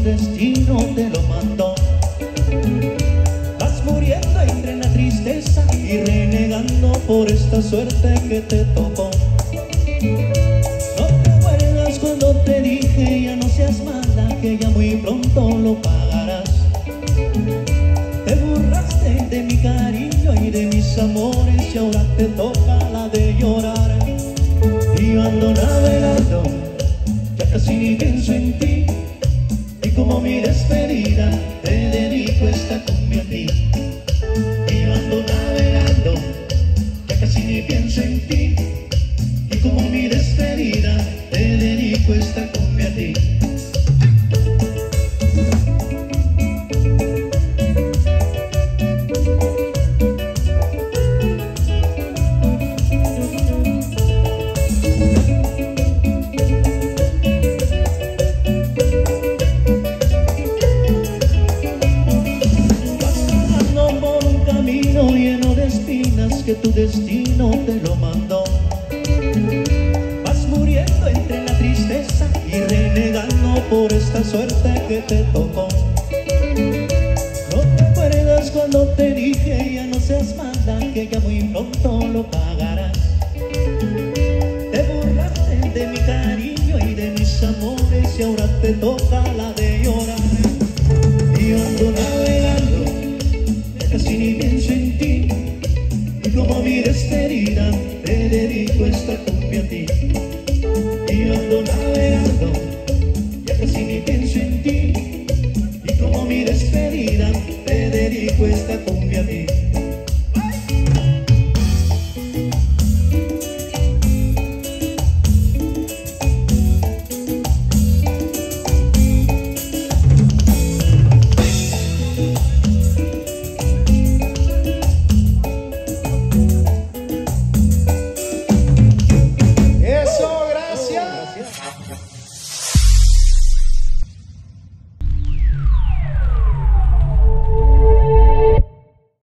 destino te lo mandó Vas muriendo entre la tristeza y renegando por esta suerte que te tocó. No te acuerdas cuando te dije ya no seas mala que ya muy pronto lo pagarás. Te burlaste de mi cariño y de mis amores y ahora te toca la de llorar. Y ando navegando, ya casi ni pienso en ti. Como mi despedida, te dedico esta cumbia a ti. Y yo ando navegando, ya casi ni pienso en ti. Y como mi despedida, te dedico esta que tu destino te lo mandó. Vas muriendo entre la tristeza y renegando por esta suerte que te tocó. No te acuerdas cuando te dije ya no seas mala, que ya muy pronto lo pagarás. Te burlaste de mi cariño y de mis amores y ahora te toca la de llorar. Y abandonar a ti Y ando navegando ya casi ni pienso en ti. Y como mi despedida te dedico esta cumbia a ti.